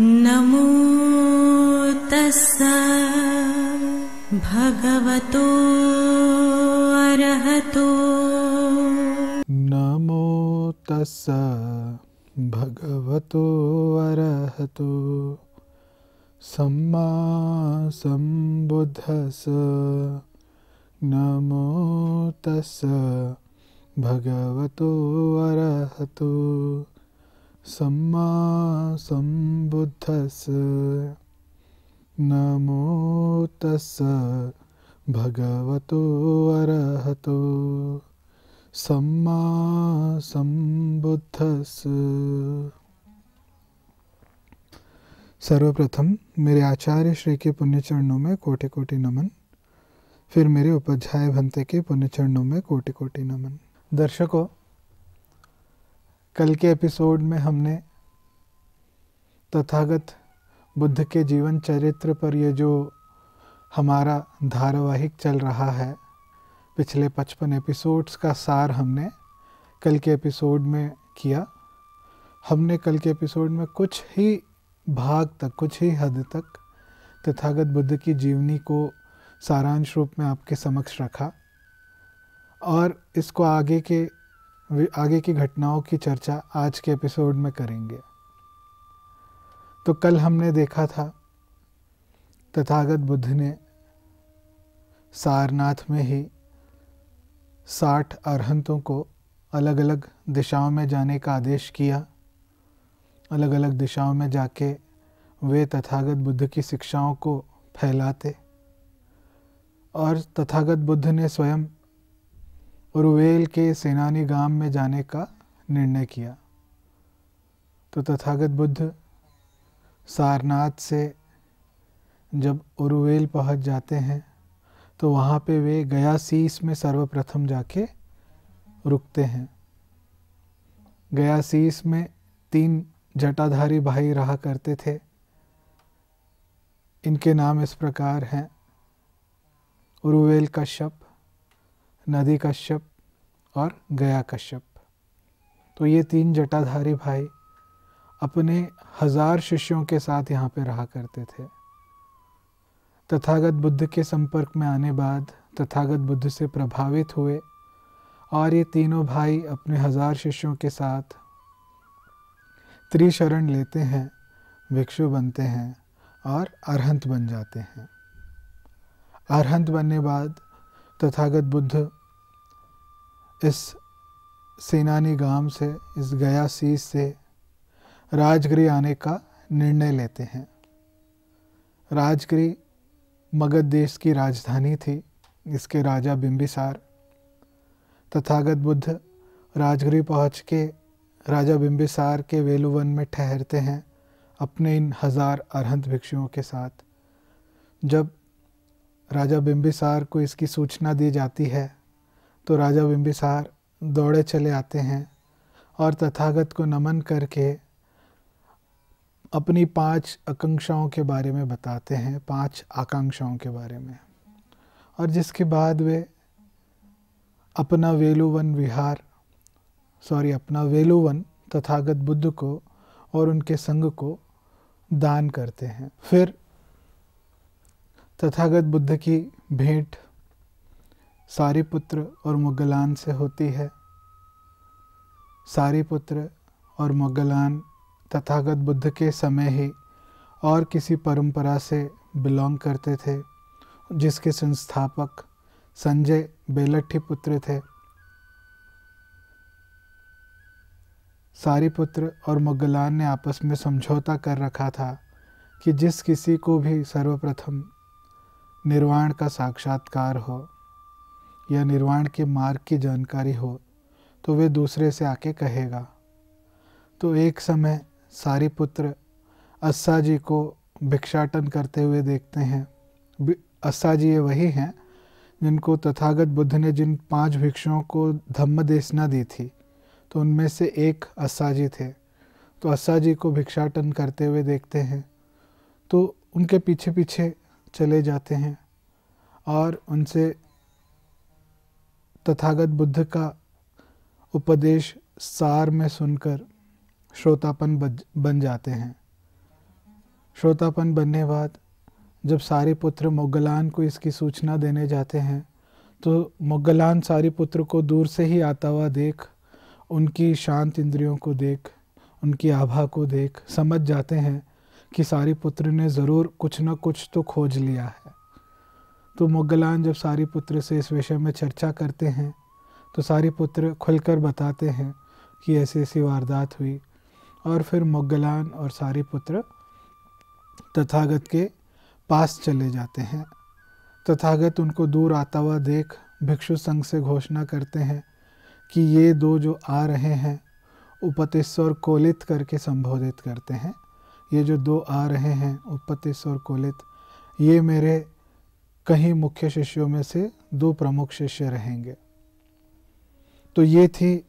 नमो तस्स भगवतो अरहतो। नमो तस्स भगवतो अरहतो। सम्मा नमो तस्स भगवतो अरहतो। सम्मा सम्बुद्धस। नमो तस्स भगवतो अरहतो। सम्मा सम्बुद्धस। सर्वप्रथम मेरे आचार्य श्री के पुण्य चरणों में कोटि कोटि नमन। फिर मेरे उपाध्याय भंते के पुण्य चरणों में कोटि कोटि नमन। दर्शकों कल के एपिसोड में हमने तथागत बुद्ध के जीवन चरित्र पर ये जो हमारा धारावाहिक चल रहा है, पिछले पचपन एपिसोड्स का सार हमने कल के एपिसोड में किया। हमने कल के एपिसोड में कुछ ही भाग तक, कुछ ही हद तक तथागत बुद्ध की जीवनी को सारांश रूप में आपके समक्ष रखा और इसको आगे के आगे की घटनाओं की चर्चा आज के एपिसोड में करेंगे। तो कल हमने देखा था, तथागत बुद्ध ने सारनाथ में ही साठ अरहंतों को अलग अलग दिशाओं में जाने का आदेश किया। अलग अलग दिशाओं में जाके वे तथागत बुद्ध की शिक्षाओं को फैलाते और तथागत बुद्ध ने स्वयं उरुवेल के सेनानी गाँव में जाने का निर्णय किया। तो तथागत बुद्ध सारनाथ से जब उरुवेल पहुँच जाते हैं तो वहाँ पे वे गया सीस में सर्वप्रथम जाके रुकते हैं। गया सीस में तीन जटाधारी भाई रहा करते थे। इनके नाम इस प्रकार हैं उरुवेल कश्यप, नदी कश्यप और गया कश्यप। तो ये तीन जटाधारी भाई अपने हज़ार शिष्यों के साथ यहाँ पे रहा करते थे। तथागत बुद्ध के संपर्क में आने बाद तथागत बुद्ध से प्रभावित हुए और ये तीनों भाई अपने हज़ार शिष्यों के साथ त्रिशरण लेते हैं, भिक्षु बनते हैं और अरहंत बन जाते हैं। अरहंत बनने बाद तथागत बुद्ध इस सेनानी गाँव से, इस गया सीस से राजगिरी आने का निर्णय लेते हैं। राजगिरी मगध देश की राजधानी थी, इसके राजा बिंबिसार, तथागत बुद्ध राजगिरी पहुँच के राजा बिंबिसार के वेलुवन में ठहरते हैं अपने इन हज़ार अरहंत भिक्षुओं के साथ। जब राजा बिंबिसार को इसकी सूचना दी जाती है तो राजा बिंबिसार दौड़े चले आते हैं और तथागत को नमन करके अपनी पाँच आकांक्षाओं के बारे में बताते हैं, पाँच आकांक्षाओं के बारे में। और जिसके बाद वे अपना वेलुवन विहार, सॉरी, अपना वेलुवन तथागत बुद्ध को और उनके संग को दान करते हैं। फिर तथागत बुद्ध की भेंट सारी पुत्र और मुगलान से होती है। सारी पुत्र और मुगलान तथागत बुद्ध के समय ही और किसी परंपरा से बिलोंग करते थे, जिसके संस्थापक संजय बेलट्ठी पुत्र थे। सारी पुत्र और मुगलान ने आपस में समझौता कर रखा था कि जिस किसी को भी सर्वप्रथम निर्वाण का साक्षात्कार हो या निर्वाण के मार्ग की जानकारी हो तो वे दूसरे से आके कहेगा तो एक समय सारी पुत्र अस्सा जी को भिक्षाटन करते हुए देखते हैं। अस्सा जी ये वही हैं जिनको तथागत बुद्ध ने जिन पाँच भिक्षुओं को धम्म देशना दी थी तो उनमें से एक अस्सा जी थे। तो अस्सा जी को भिक्षाटन करते हुए देखते हैं तो उनके पीछे पीछे चले जाते हैं और उनसे तथागत बुद्ध का उपदेश सार में सुनकर श्रोतापन बन जाते हैं। श्रोतापन बनने बाद जब सारे पुत्र मुगलान को इसकी सूचना देने जाते हैं तो मोगलान सारी पुत्र को दूर से ही आता हुआ देख, उनकी शांत इंद्रियों को देख, उनकी आभा को देख, समझ जाते हैं कि सारी पुत्र ने ज़रूर कुछ न कुछ तो खोज लिया है। तो मुगलान जब सारी पुत्र से इस विषय में चर्चा करते हैं तो सारी पुत्र खुलकर बताते हैं कि ऐसी ऐसी वारदात हुई। और फिर मुगलान और सारी पुत्र तथागत के पास चले जाते हैं। तथागत उनको दूर आता हुआ देख भिक्षु संघ से घोषणा करते हैं कि ये दो जो आ रहे हैं उपतिस्वर कोलित करके संबोधित करते हैं। ये जो दो आ रहे हैं उपतिस्वर कोलित, ये मेरे कहीं मुख्य शिष्यों में से दो प्रमुख शिष्य रहेंगे। तो ये थी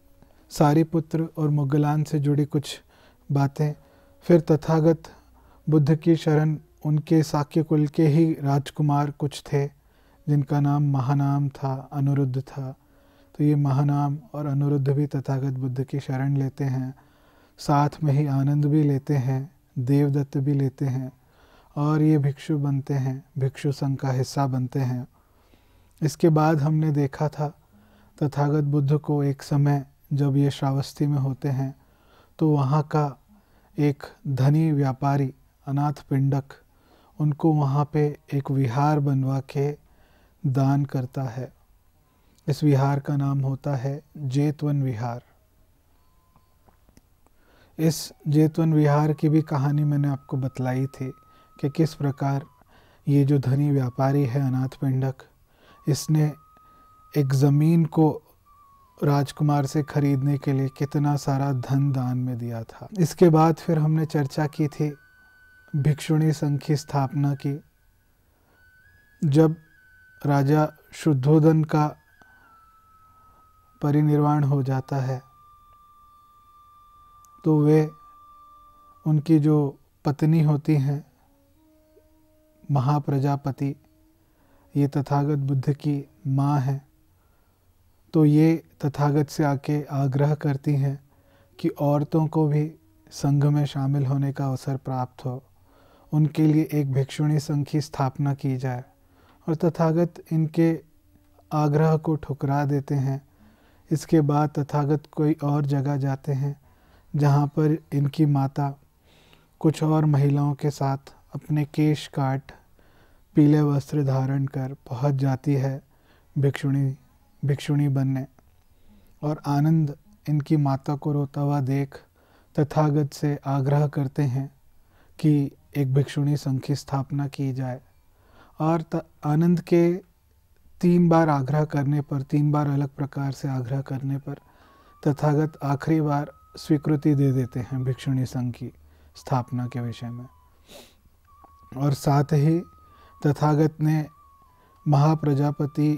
सारी पुत्र और मुगलान से जुड़ी कुछ बातें। फिर तथागत बुद्ध की शरण उनके साक्य कुल के ही राजकुमार कुछ थे, जिनका नाम महानाम था, अनुरुद्ध था। तो ये महानाम और अनुरुद्ध भी तथागत बुद्ध की शरण लेते हैं। साथ में ही आनंद भी लेते हैं, देवदत्त भी लेते हैं। और ये भिक्षु बनते हैं, भिक्षु संघ का हिस्सा बनते हैं। इसके बाद हमने देखा था, तथागत बुद्ध को एक समय जब ये श्रावस्ती में होते हैं तो वहाँ का एक धनी व्यापारी, अनाथ पिंडक, उनको वहाँ पे एक विहार बनवा के दान करता है। इस विहार का नाम होता है जेतवन विहार। इस जेतवन विहार की भी कहानी मैंने आपको बतलाई थी। कि किस प्रकार ये जो धनी व्यापारी है अनाथ पिंडक, इसने एक ज़मीन को राजकुमार से खरीदने के लिए कितना सारा धन दान में दिया था। इसके बाद फिर हमने चर्चा की थी भिक्षुणी संघ की स्थापना की। जब राजा शुद्धोधन का परिनिर्वाण हो जाता है तो वे उनकी जो पत्नी होती हैं महाप्रजापति, ये तथागत बुद्ध की माँ है। तो ये तथागत से आके आग्रह करती हैं कि औरतों को भी संघ में शामिल होने का अवसर प्राप्त हो। उनके लिए एक भिक्षुणी संघ की स्थापना की जाए और तथागत इनके आग्रह को ठुकरा देते हैं। इसके बाद तथागत कोई और जगह जाते हैं जहाँ पर इनकी माता कुछ और महिलाओं के साथ अपने केश काट, पीले वस्त्र धारण कर पहुँच जाती है भिक्षुणी भिक्षुणी बनने। और आनंद इनकी माता को रोता हुआ देख तथागत से आग्रह करते हैं कि एक भिक्षुणी संघ की स्थापना की जाए। और आनंद के तीन बार आग्रह करने पर, तीन बार अलग प्रकार से आग्रह करने पर तथागत आखिरी बार स्वीकृति दे देते हैं भिक्षुणी संघ की स्थापना के विषय में। और साथ ही तथागत ने महाप्रजापति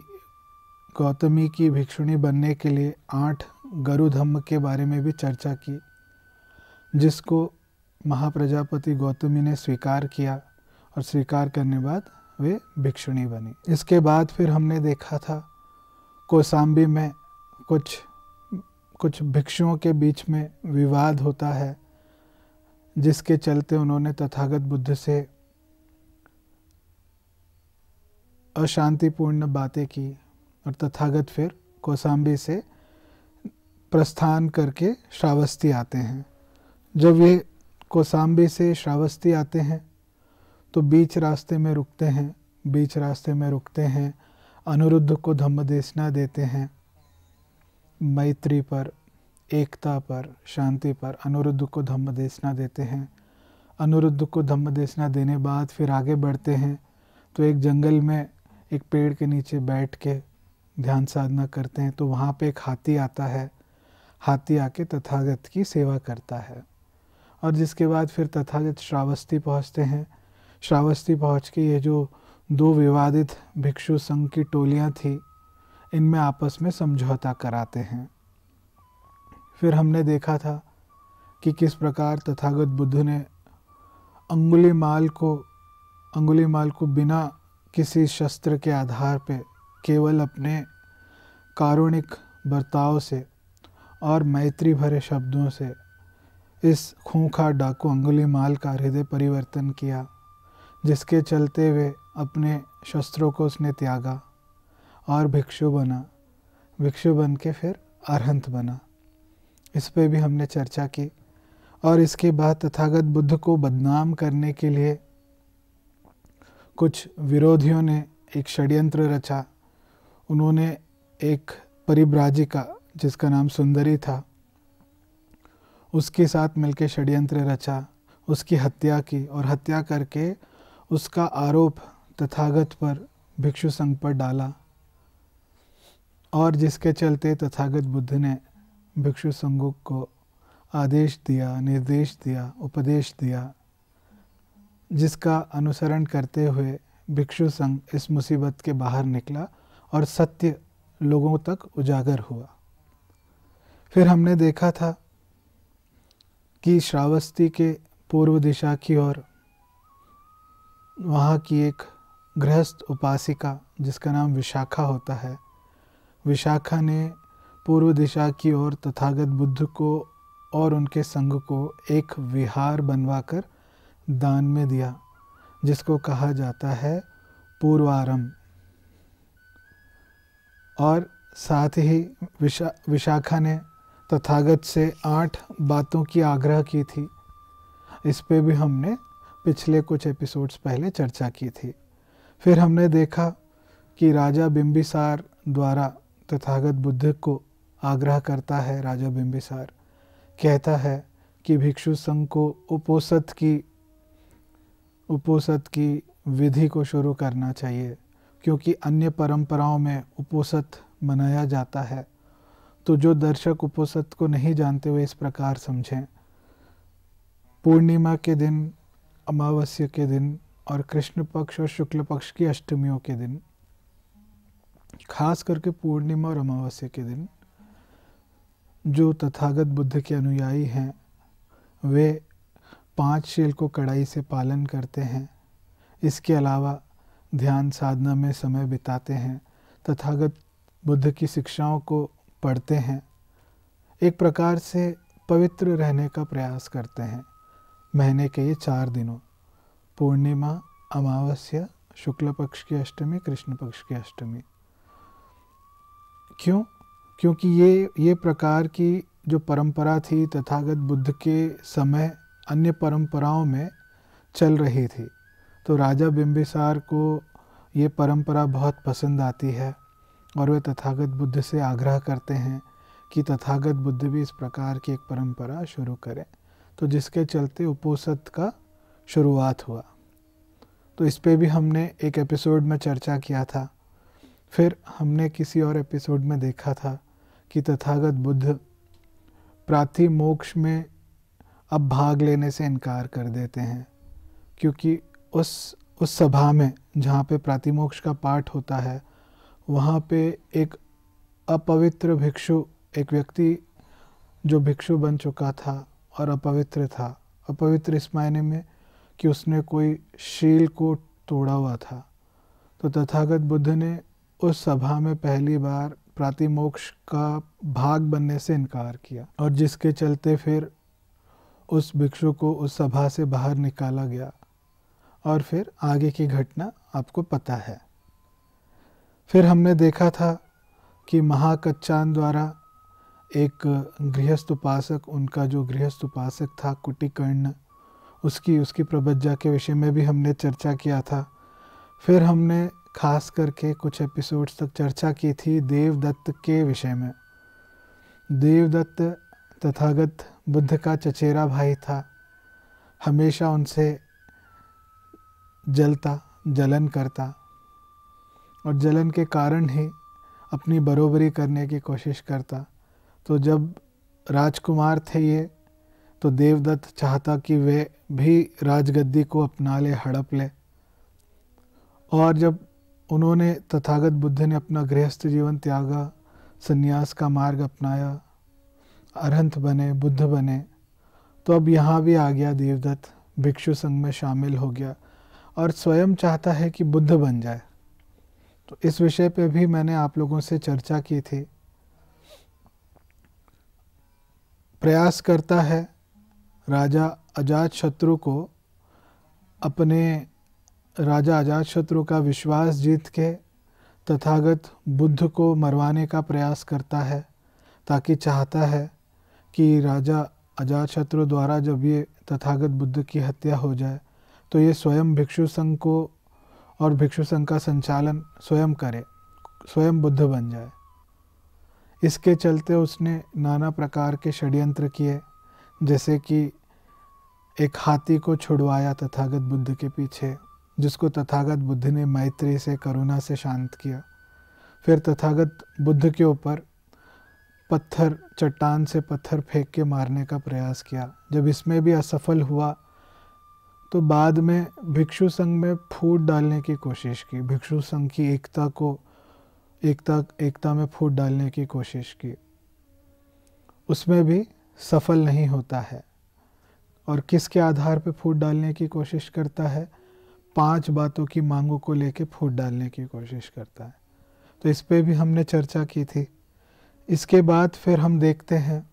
गौतमी की भिक्षुणी बनने के लिए आठ गरुधम्म के बारे में भी चर्चा की, जिसको महाप्रजापति गौतमी ने स्वीकार किया और स्वीकार करने बाद वे भिक्षुणी बनी। इसके बाद फिर हमने देखा था, कोसाम्बी में कुछ कुछ भिक्षुओं के बीच में विवाद होता है, जिसके चलते उन्होंने तथागत बुद्ध से अशांतिपूर्ण बातें की और तथागत फिर कोसाम्बी से प्रस्थान करके श्रावस्ती आते हैं। जब ये कोसाम्बी से श्रावस्ती आते हैं तो बीच रास्ते में रुकते हैं, बीच रास्ते में रुकते हैं, अनुरुद्ध को धम्म देशना देते हैं। मैत्री पर, एकता पर, शांति पर अनुरुद्ध को धम्म देशना देते हैं। अनुरुद्ध को धम्म देशना देने बाद फिर आगे बढ़ते हैं तो एक जंगल में एक पेड़ के नीचे बैठ के ध्यान साधना करते हैं तो वहाँ पे एक हाथी आता है। हाथी आके तथागत की सेवा करता है। और जिसके बाद फिर तथागत श्रावस्ती पहुँचते हैं। श्रावस्ती पहुँच के ये जो दो विवादित भिक्षु संघ की टोलियाँ थी, इनमें आपस में समझौता कराते हैं। फिर हमने देखा था कि किस प्रकार तथागत बुद्ध ने अंगुली माल को, अंगुली माल को बिना किसी शस्त्र के आधार पर केवल अपने कारुणिक बर्ताव से और मैत्री भरे शब्दों से इस खूंखार डाकू अंगुली माल का हृदय परिवर्तन किया, जिसके चलते हुए अपने शस्त्रों को उसने त्यागा और भिक्षु बना। भिक्षु बन के फिर अरहंत बना। इस पे भी हमने चर्चा की और इसके बाद तथागत बुद्ध को बदनाम करने के लिए कुछ विरोधियों ने एक षड्यंत्र रचा। उन्होंने एक परिब्राजिका जिसका नाम सुंदरी था, उसके साथ मिलकर षड्यंत्र रचा, उसकी हत्या की और हत्या करके उसका आरोप तथागत पर भिक्षु संघ पर डाला। और जिसके चलते तथागत बुद्ध ने भिक्षु संघों को आदेश दिया, निर्देश दिया, उपदेश दिया। जिसका अनुसरण करते हुए भिक्षु संघ इस मुसीबत के बाहर निकला और सत्य लोगों तक उजागर हुआ। फिर हमने देखा था कि श्रावस्ती के पूर्व दिशा की ओर वहाँ की एक गृहस्थ उपासिका, जिसका नाम विशाखा होता है, विशाखा ने पूर्व दिशा की ओर तथागत बुद्ध को और उनके संघ को एक विहार बनवाकर दान में दिया, जिसको कहा जाता है पूर्वारंभ। और साथ ही विशा, विशाखा ने तथागत से आठ बातों की आग्रह की थी। इस पे भी हमने पिछले कुछ एपिसोड्स पहले चर्चा की थी। फिर हमने देखा कि राजा बिंबिसार द्वारा तथागत बुद्ध को आग्रह करता है, राजा बिंबिसार। कहता है कि भिक्षु संघ को उपोसत की उपोसत की विधि को शुरू करना चाहिए, क्योंकि अन्य परंपराओं में उपोसत मनाया जाता है। तो जो दर्शक उपोसत को नहीं जानते हुए इस प्रकार समझें। पूर्णिमा के दिन, अमावस्या के दिन और कृष्ण पक्ष और शुक्ल पक्ष की अष्टमियों के दिन, खास करके पूर्णिमा और अमावस्या के दिन, जो तथागत बुद्ध के अनुयायी हैं, वे पाँच शील को कड़ाई से पालन करते हैं। इसके अलावा ध्यान साधना में समय बिताते हैं तथागत बुद्ध की शिक्षाओं को पढ़ते हैं। एक प्रकार से पवित्र रहने का प्रयास करते हैं। महीने के ये चार दिनों, पूर्णिमा, अमावस्या, शुक्ल पक्ष की अष्टमी, कृष्ण पक्ष की अष्टमी। क्यों? क्योंकि ये ये प्रकार की जो परंपरा थी तथागत बुद्ध के समय अन्य परंपराओं में चल रही थी। तो राजा बिंबिसार को ये परंपरा बहुत पसंद आती है और वे तथागत बुद्ध से आग्रह करते हैं कि तथागत बुद्ध भी इस प्रकार की एक परंपरा शुरू करें। तो जिसके चलते उपोसत का शुरुआत हुआ। तो इस पे भी हमने एक एपिसोड में चर्चा किया था। फिर हमने किसी और एपिसोड में देखा था कि तथागत बुद्ध प्राथी मोक्ष में अब भाग लेने से इनकार कर देते हैं, क्योंकि उस उस सभा में जहाँ पे प्रातिमोक्ष का पाठ होता है, वहाँ पे एक अपवित्र भिक्षु, एक व्यक्ति जो भिक्षु बन चुका था और अपवित्र था। अपवित्र इस मायने में कि उसने कोई शील को तोड़ा हुआ था। तो तथागत बुद्ध ने उस सभा में पहली बार प्रातिमोक्ष का भाग बनने से इनकार किया और जिसके चलते फिर उस भिक्षु को उस सभा से बाहर निकाला गया और फिर आगे की घटना आपको पता है। फिर हमने देखा था कि महाकच्चान द्वारा एक गृहस्थ उपासक, उनका जो गृहस्थ उपासक था कुटिकर्ण, उसकी उसकी प्रबज्जा के विषय में भी हमने चर्चा किया था। फिर हमने खास करके कुछ एपिसोड्स तक चर्चा की थी देवदत्त के विषय में। देवदत्त तथागत बुद्ध का चचेरा भाई था। हमेशा उनसे जलता, जलन करता और जलन के कारण ही अपनी बरोबरी करने की कोशिश करता। तो जब राजकुमार थे ये तो देवदत्त चाहता कि वे भी राजगद्दी को अपना ले, हड़प ले। और जब उन्होंने तथागत बुद्ध ने अपना गृहस्थ जीवन त्यागा, संन्यास का मार्ग अपनाया अरहंत बने, बुद्ध बने तो अब यहाँ भी आ गया देवदत्त, भिक्षु संघ में शामिल हो गया और स्वयं चाहता है कि बुद्ध बन जाए। तो इस विषय पे भी मैंने आप लोगों से चर्चा की थी। प्रयास करता है राजा अजात शत्रु को अपने राजा अजात शत्रु का विश्वास जीत के तथागत बुद्ध को मरवाने का प्रयास करता है, ताकि चाहता है कि राजा अजात शत्रु द्वारा जब ये तथागत बुद्ध की हत्या हो जाए तो ये स्वयं भिक्षु संघ को और भिक्षु संघ का संचालन स्वयं करे, स्वयं बुद्ध बन जाए। इसके चलते उसने नाना प्रकार के षड्यंत्र किए, जैसे कि एक हाथी को छुड़वाया तथागत बुद्ध के पीछे, जिसको तथागत बुद्ध ने मैत्री से, करुणा से शांत किया। फिर तथागत बुद्ध के ऊपर पत्थर, चट्टान से पत्थर फेंक के मारने का प्रयास किया। जब इसमें भी असफल हुआ तो बाद में भिक्षु संघ में फूट डालने की कोशिश की। भिक्षु संघ की एकता को, एकता एकता में फूट डालने की कोशिश की। उसमें भी सफल नहीं होता है। और किसके आधार पर फूट डालने की कोशिश करता है? पाँच बातों की मांगों को लेके फूट डालने की कोशिश करता है। तो इस पर भी हमने चर्चा की थी। इसके बाद फिर हम देखते हैं।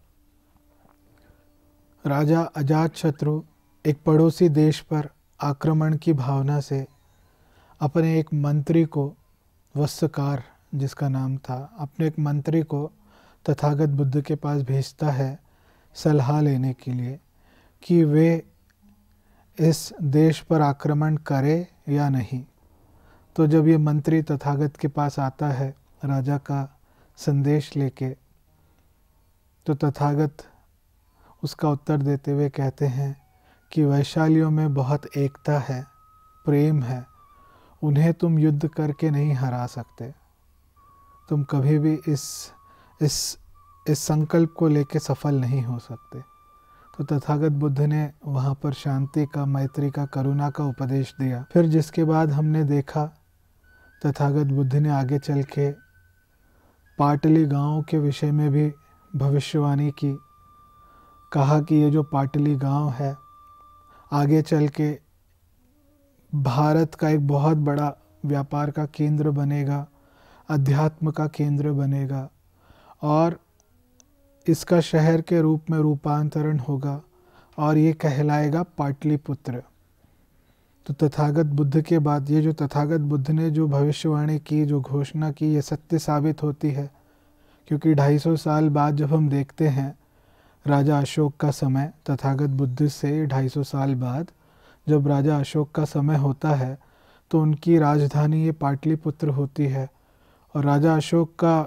राजा अजात शत्रु एक पड़ोसी देश पर आक्रमण की भावना से अपने एक मंत्री को वस्त्रकार, जिसका नाम था, अपने एक मंत्री को तथागत बुद्ध के पास भेजता है सलाह लेने के लिए कि वे इस देश पर आक्रमण करे या नहीं। तो जब ये मंत्री तथागत के पास आता है, राजा का संदेश लेके तो तथागत उसका उत्तर देते हुए कहते हैं कि वैशालियों में बहुत एकता है, प्रेम है। उन्हें तुम युद्ध करके नहीं हरा सकते। तुम कभी भी इस इस इस संकल्प को लेके सफल नहीं हो सकते। तो तथागत बुद्ध ने वहाँ पर शांति का, मैत्री का, करुणा का उपदेश दिया। फिर जिसके बाद हमने देखा, तथागत बुद्ध ने आगे चल के पाटली गाँव के विषय में भी भविष्यवाणी की। कहा कि ये जो पाटली गाँव है, आगे चल के भारत का एक बहुत बड़ा व्यापार का केंद्र बनेगा, अध्यात्म का केंद्र बनेगा और इसका शहर के रूप में रूपांतरण होगा और ये कहलाएगा पाटलिपुत्र। तो तथागत बुद्ध के बाद ये जो तथागत बुद्ध ने जो भविष्यवाणी की, जो घोषणा की, ये सत्य साबित होती है। क्योंकि 250 साल बाद जब हम देखते हैं राजा अशोक का समय, तथागत बुद्ध से 250 साल बाद जब राजा अशोक का समय होता है तो उनकी राजधानी ये पाटलिपुत्र होती है। और राजा अशोक का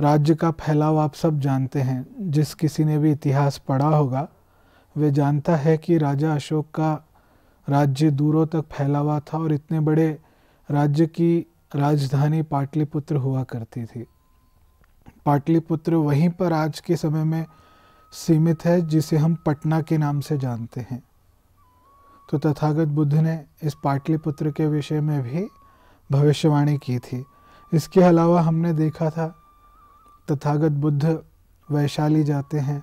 राज्य का फैलाव आप सब जानते हैं। जिस किसी ने भी इतिहास पढ़ा होगा, वे जानता है कि राजा अशोक का राज्य दूरों तक फैला हुआ था और इतने बड़े राज्य की राजधानी पाटलिपुत्र हुआ करती थी। पाटलिपुत्र वहीं पर आज के समय में सीमित है, जिसे हम पटना के नाम से जानते हैं। तो तथागत बुद्ध ने इस पाटलिपुत्र के विषय में भी भविष्यवाणी की थी। इसके अलावा हमने देखा था, तथागत बुद्ध वैशाली जाते हैं।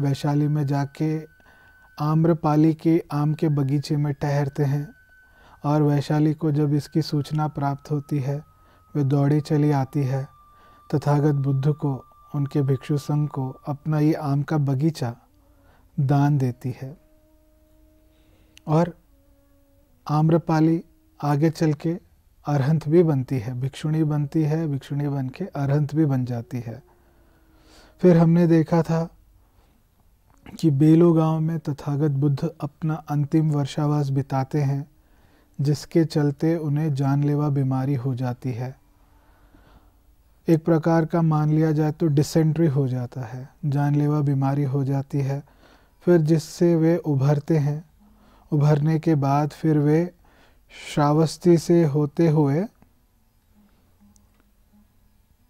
वैशाली में जाके आम्रपाली के आम के बगीचे में ठहरते हैं और वैशाली को जब इसकी सूचना प्राप्त होती है, वे दौड़ी चली आती है। तथागत बुद्ध को, उनके भिक्षु संघ को अपना ये आम का बगीचा दान देती है। और आम्रपाली आगे चल के अरहंत भी बनती है, भिक्षुणी बनती है, भिक्षुणी बन के अरहंत भी बन जाती है। फिर हमने देखा था कि बेलो गाँव में तथागत बुद्ध अपना अंतिम वर्षावास बिताते हैं, जिसके चलते उन्हें जानलेवा बीमारी हो जाती है। एक प्रकार का मान लिया जाए तो डिसेंट्री हो जाता है, जानलेवा बीमारी हो जाती है, फिर जिससे वे उभरते हैं। उभरने के बाद फिर वे श्रावस्ती से होते हुए,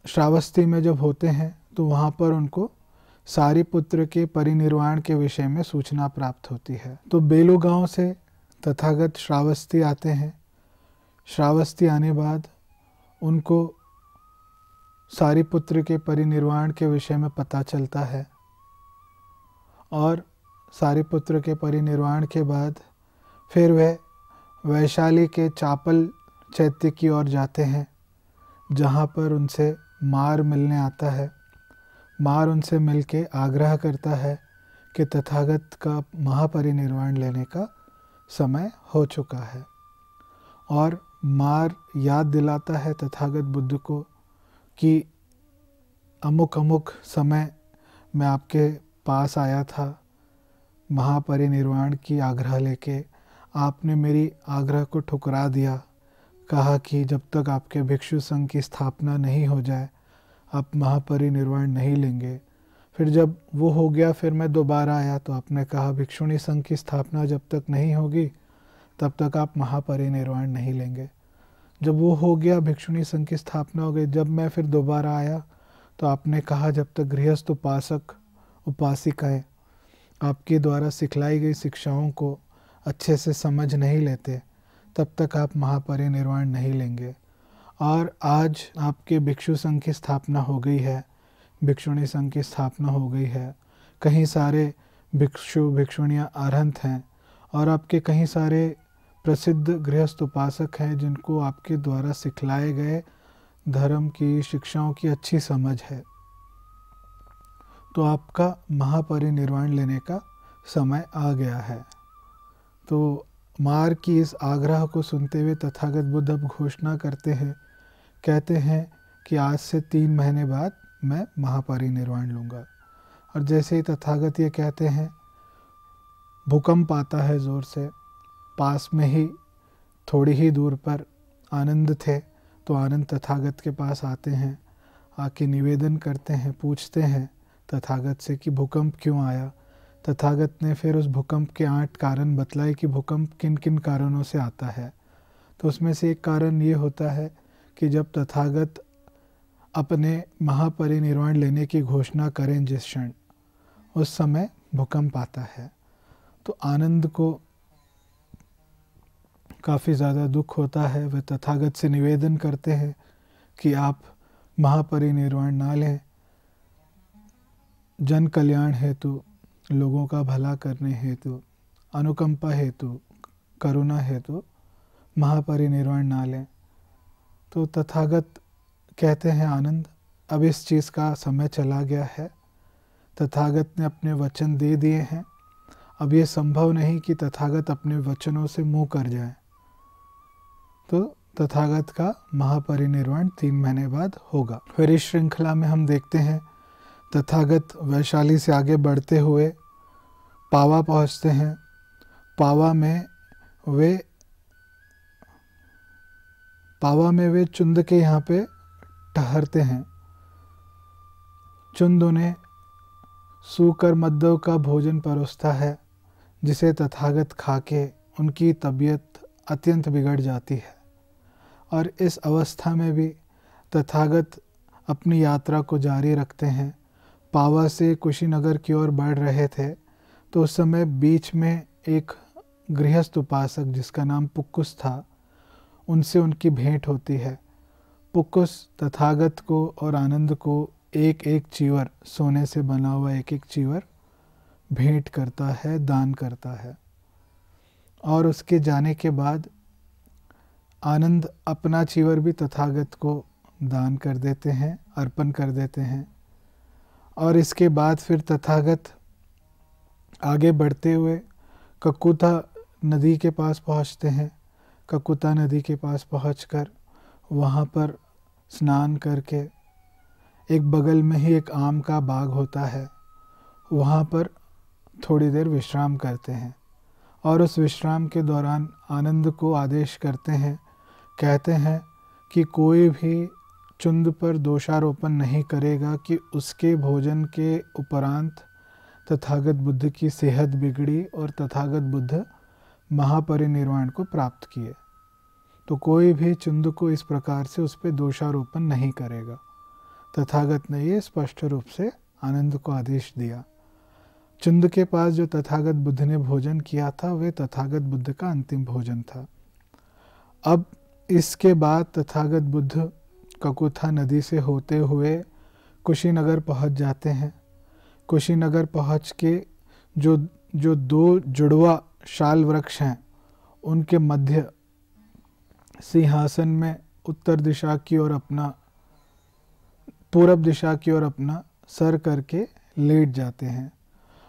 श्रावस्ती में जब होते हैं तो वहाँ पर उनको सारी पुत्र के परिनिर्वाण के विषय में सूचना प्राप्त होती है। तो बेलू गाँव से तथागत श्रावस्ती आते हैं। श्रावस्ती आने बाद उनको सारी पुत्र के परिनिर्वाण के विषय में पता चलता है और सारी पुत्र के परिनिर्वाण के बाद फिर वह वैशाली के चापल चैत्य की ओर जाते हैं, जहाँ पर उनसे मार मिलने आता है। मार उनसे मिलके आग्रह करता है कि तथागत का महापरिनिर्वाण लेने का समय हो चुका है। और मार याद दिलाता है तथागत बुद्ध को कि अमुक अमुक समय मैं आपके पास आया था, महापरिनिर्वाण की आग्रह लेके। आपने मेरी आग्रह को ठुकरा दिया, कहा कि जब तक आपके भिक्षु संघ की स्थापना नहीं हो जाए आप महापरिनिर्वाण नहीं लेंगे। फिर जब वो हो गया, फिर मैं दोबारा आया तो आपने कहा, भिक्षुणी संघ की स्थापना जब तक नहीं होगी, तब तक आप महापरिनिर्वाण नहीं लेंगे। जब वो हो गया, भिक्षुणी संघ की स्थापना हो गई, जब मैं फिर दोबारा आया तो आपने कहा, जब तक गृहस्थ उपासक, उपासिकाएँ आपके द्वारा सिखलाई गई शिक्षाओं को अच्छे से समझ नहीं लेते, तब तक आप महापरिनिर्वाण नहीं लेंगे। और आज आपके भिक्षु संघ की स्थापना हो गई है, भिक्षुणी संघ की स्थापना हो गई है। कहीं सारे भिक्षु भिक्षुणियाँ अरहंत हैं और आपके कहीं सारे प्रसिद्ध गृहस्थ उपासक हैं जिनको आपके द्वारा सिखलाए गए धर्म की, शिक्षाओं की अच्छी समझ है। तो आपका महापरिनिर्वाण लेने का समय आ गया है। तो मार की इस आग्रह को सुनते हुए तथागत बुद्ध अब घोषणा करते हैं कहते हैं कि आज से तीन महीने बाद मैं महापरिनिर्वाण लूँगा। और जैसे ही तथागत ये कहते हैं, भूकंप आता है ज़ोर से, पास में ही, थोड़ी ही दूर पर आनंद थे तो आनंद तथागत के पास आते हैं, आके निवेदन करते हैं, पूछते हैं तथागत से कि भूकंप क्यों आया? तथागत ने फिर उस भूकंप के आठ कारण बतलाए कि भूकंप किन किन कारणों से आता है। तो उसमें से एक कारण ये होता है कि जब तथागत अपने महापरिनिर्वाण लेने की घोषणा करें जिस क्षण, उस समय भूकंप आता है तो आनंद को काफ़ी ज़्यादा दुख होता है। वे तथागत से निवेदन करते हैं कि आप महापरिनिर्वाण ना लें। जन कल्याण हेतु, लोगों का भला करने हेतु, अनुकंपा हेतु, करुणा हेतु महापरिनिर्वाण ना लें। तो तथागत कहते हैं आनंद, अब इस चीज़ का समय चला गया है। तथागत ने अपने वचन दे दिए हैं। अब ये संभव नहीं कि तथागत अपने वचनों से मुँह कर जाए। तो तथागत का महापरिनिर्वाण तीन महीने बाद होगा। फिर इस श्रृंखला में हम देखते हैं, तथागत वैशाली से आगे बढ़ते हुए पावा पहुँचते हैं। पावा में वे पावा में वे चुंद के यहाँ पे ठहरते हैं। चुंद उन्हें सूकर मद्दव का भोजन परोसता है, जिसे तथागत खा के उनकी तबीयत अत्यंत बिगड़ जाती है। और इस अवस्था में भी तथागत अपनी यात्रा को जारी रखते हैं। पावा से कुशीनगर की ओर बढ़ रहे थे तो उस समय बीच में एक गृहस्थ उपासक जिसका नाम पुक्कुस था उनसे उनकी भेंट होती है। पुक्कुस तथागत को और आनंद को एक एक चीवर, सोने से बना हुआ एक एक चीवर भेंट करता है, दान करता है। और उसके जाने के बाद आनंद अपना चीवर भी तथागत को दान कर देते हैं, अर्पण कर देते हैं। और इसके बाद फिर तथागत आगे बढ़ते हुए ककुता नदी के पास पहुँचते हैं। ककुता नदी के पास पहुंचकर वहाँ पर स्नान करके एक बगल में ही एक आम का बाग होता है, वहाँ पर थोड़ी देर विश्राम करते हैं और उस विश्राम के दौरान आनंद को आदेश करते हैं, कहते हैं कि कोई भी चुंद पर दोषारोपण नहीं करेगा कि उसके भोजन के उपरांत तथागत बुद्ध की सेहत बिगड़ी और तथागत बुद्ध महापरिनिर्वाण को प्राप्त किए। तो कोई भी चुंद को इस प्रकार से उस पर दोषारोपण नहीं करेगा। तथागत ने ये स्पष्ट रूप से आनंद को आदेश दिया। चुंद के पास जो तथागत बुद्ध ने भोजन किया था, वे तथागत बुद्ध का अंतिम भोजन था। अब इसके बाद तथागत बुद्ध ककुथा नदी से होते हुए कुशीनगर पहुँच जाते हैं। कुशीनगर पहुँच के जो जो दो जुड़वा शाल वृक्ष हैं। उनके मध्य सिंहासन में उत्तर दिशा की ओर अपना, पूरब दिशा की ओर अपना सर करके लेट जाते हैं।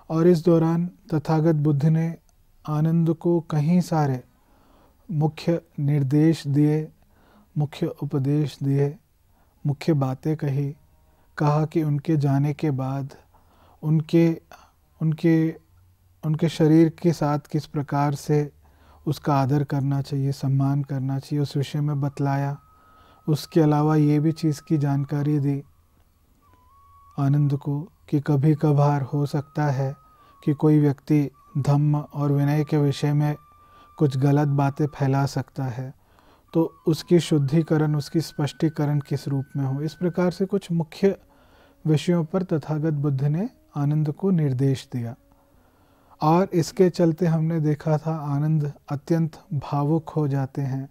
और इस दौरान तथागत बुद्ध ने आनंद को कहीं सारे मुख्य निर्देश दिए, मुख्य उपदेश दिए, मुख्य बातें कही, कहा कि उनके जाने के बाद उनके उनके उनके शरीर के साथ किस प्रकार से उसका आदर करना चाहिए, सम्मान करना चाहिए, उस विषय में बतलाया। उसके अलावा ये भी चीज़ की जानकारी दी आनंद को कि कभी कभार हो सकता है कि कोई व्यक्ति धम्म और विनय के विषय में कुछ गलत बातें फैला सकता है। तो उसकी शुद्धिकरण, उसकी स्पष्टीकरण किस रूप में हो? इस प्रकार से कुछ मुख्य विषयों पर तथागत बुद्ध ने आनंद को निर्देश दिया। और इसके चलते हमने देखा था आनंद अत्यंत भावुक हो जाते हैं,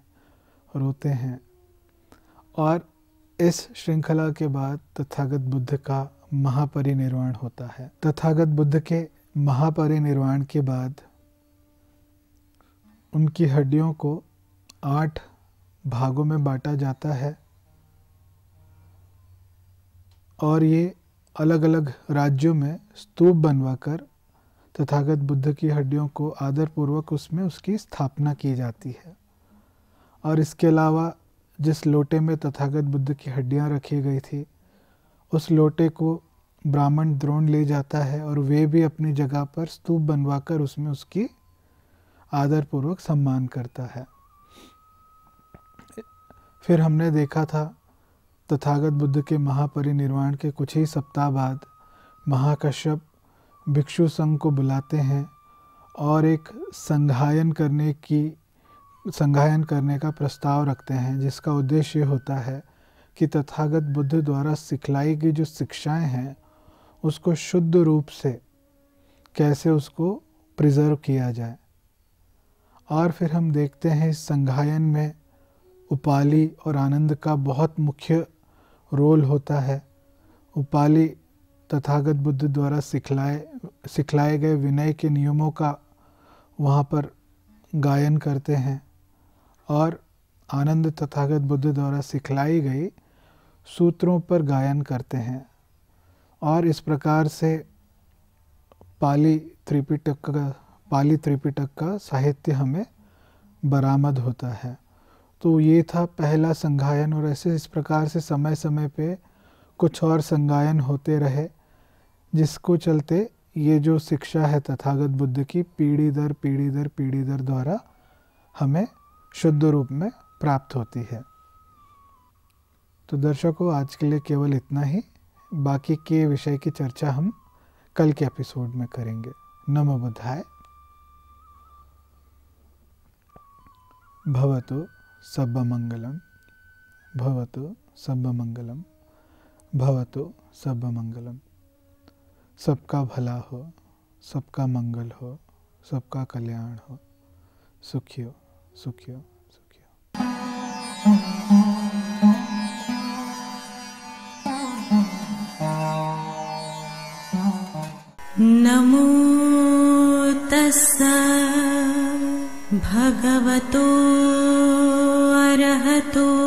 रोते हैं। और इस श्रृंखला के बाद तथागत बुद्ध का महापरिनिर्वाण होता है। तथागत बुद्ध के महापरिनिर्वाण के बाद उनकी हड्डियों को आठ भागों में बांटा जाता है और ये अलग अलग राज्यों में स्तूप बनवाकर तथागत बुद्ध की हड्डियों को आदरपूर्वक उसमें उसकी स्थापना की जाती है। और इसके अलावा जिस लोटे में तथागत बुद्ध की हड्डियाँ रखी गई थी, उस लोटे को ब्राह्मण द्रोण ले जाता है और वे भी अपनी जगह पर स्तूप बनवाकर उसमें उसकी आदरपूर्वक सम्मान करता है। फिर हमने देखा था, तथागत बुद्ध के महापरिनिर्वाण के कुछ ही सप्ताह बाद महाकश्यप भिक्षु संघ को बुलाते हैं और एक संघायन करने की, संघायन करने का प्रस्ताव रखते हैं, जिसका उद्देश्य होता है कि तथागत बुद्ध द्वारा सिखलाई गई जो शिक्षाएँ हैं, उसको शुद्ध रूप से कैसे उसको प्रिजर्व किया जाए। और फिर हम देखते हैं इस संघायन में उपाली और आनंद का बहुत मुख्य रोल होता है। उपाली तथागत बुद्ध द्वारा सिखलाए सिखलाए गए विनय के नियमों का वहाँ पर गायन करते हैं और आनंद तथागत बुद्ध द्वारा सिखलाई गई सूत्रों पर गायन करते हैं और इस प्रकार से पाली त्रिपिटक का, पाली त्रिपिटक का साहित्य हमें बरामद होता है। तो ये था पहला संगायन और ऐसे इस प्रकार से समय समय पे कुछ और संगायन होते रहे, जिसको चलते ये जो शिक्षा है तथागत बुद्ध की पीढ़ी दर पीढ़ी दर पीढ़ी दर द्वारा हमें शुद्ध रूप में प्राप्त होती है। तो दर्शकों, आज के लिए केवल इतना ही। बाकी के विषय की चर्चा हम कल के एपिसोड में करेंगे। नमो बुद्धाय। भवतु सब मंगलम भवतु मंगलम भवतु सब मंगलम। सबका भला हो, सबका मंगल हो, सबका कल्याण हो। सुखियो सुखियो सुखियो। नमो तस्स भगवतो अरहतो।